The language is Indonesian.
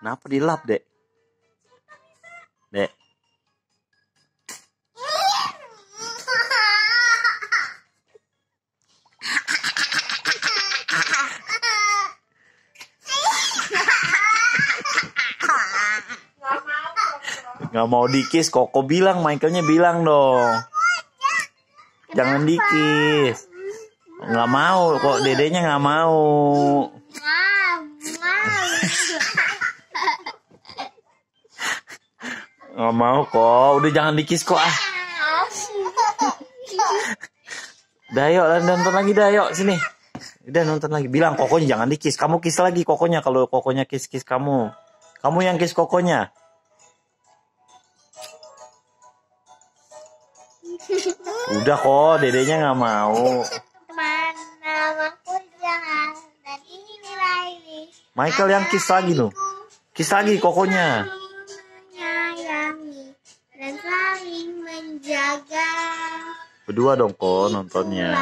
Kenapa dilap, Dek? Dek. Nggak mau dikis, Koko bilang, Michaelnya bilang dong. Jangan dikis. Nggak mau, kok dedenya nggak mau. Nggak mau kok, udah jangan dikis kok ah. Dah yuk, nonton lagi dah yuk, sini. Udah nonton lagi, bilang kokonya jangan dikis. Kamu kis lagi kokonya kalau kokonya kis-kis kamu. Kamu yang kis kokonya. Udah kok, dedenya nggak mau. Mana aku jangan dan ini nilai ini. Michael yang kis lagi loh. Kis lagi kokonya. tiga berdua dong kok nontonnya.